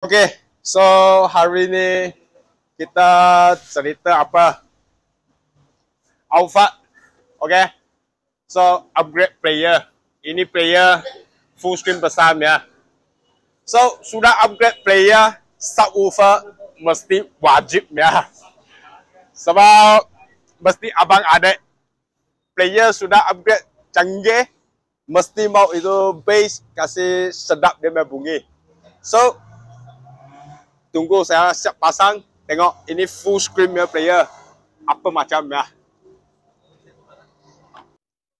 Okay, so hari ni kita cerita apa? Alpha. Okay. So upgrade player. Ini player full screen besar ya. So sudah upgrade player subwoofer mesti wajib ya. Sebab mesti abang adik player sudah upgrade canggih mesti mau itu bass kasih sedap dia berbunyi. So tunggu saya siap pasang. Tengok ini full screen ya player. Apa macam ya.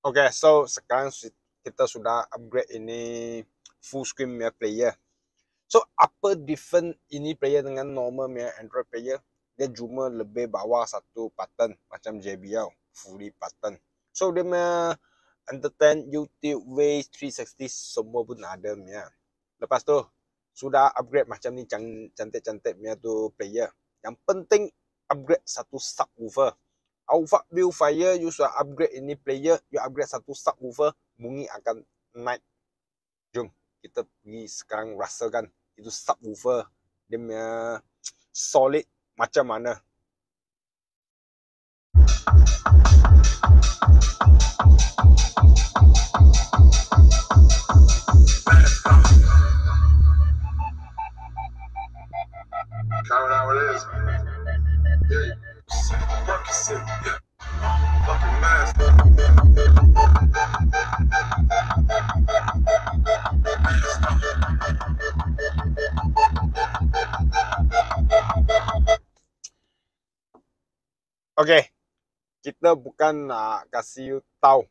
Okay, so sekarang kita sudah upgrade ini full screen ya player. So apa different ini player dengan normal ya Android player? Dia cuma lebih bawah satu button macam JBL fully button. So dia punya entertain YouTube Waze 360 semua pun ada ya lepas tu sudah upgrade macam ni cantik-cantik punya tu player. Yang penting upgrade satu subwoofer. Alpha Viewfire you sudah upgrade ini player, you upgrade satu subwoofer, bunyi akan naik. Jom kita pergi sekarang rasakan itu subwoofer dia punya solid macam mana. Count out what it is. Okay, kita bukan nak kasih you tahu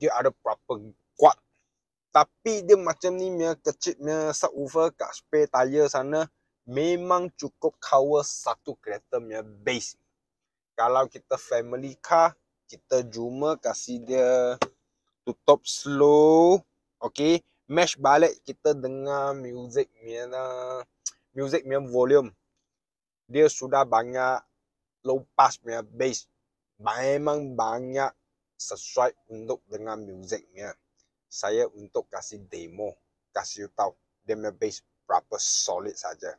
dia ada berapa kuat. Tapi dia macam ni punya kecil punya subwoofer kat spare tire sana memang cukup cover satu kereta punya base. Kalau kita family car, kita cuma kasih dia tutup slow. Okay. Mesh balik kita dengar music punya music punya volume. Dia sudah banyak low pass punya bass. Memang banyak sesuai untuk dengar musiknya. Saya untuk kasih demo, kasih tahu dia punya bass berapa solid saja.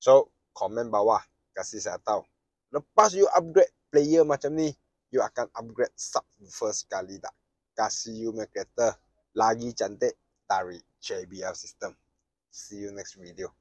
So, komen bawah. Kasih saya tahu. Lepas you upgrade player macam ni, you akan upgrade subwoofer sekali tak. Kasih you punya kereta lagi cantik dari JBL system. See you next video.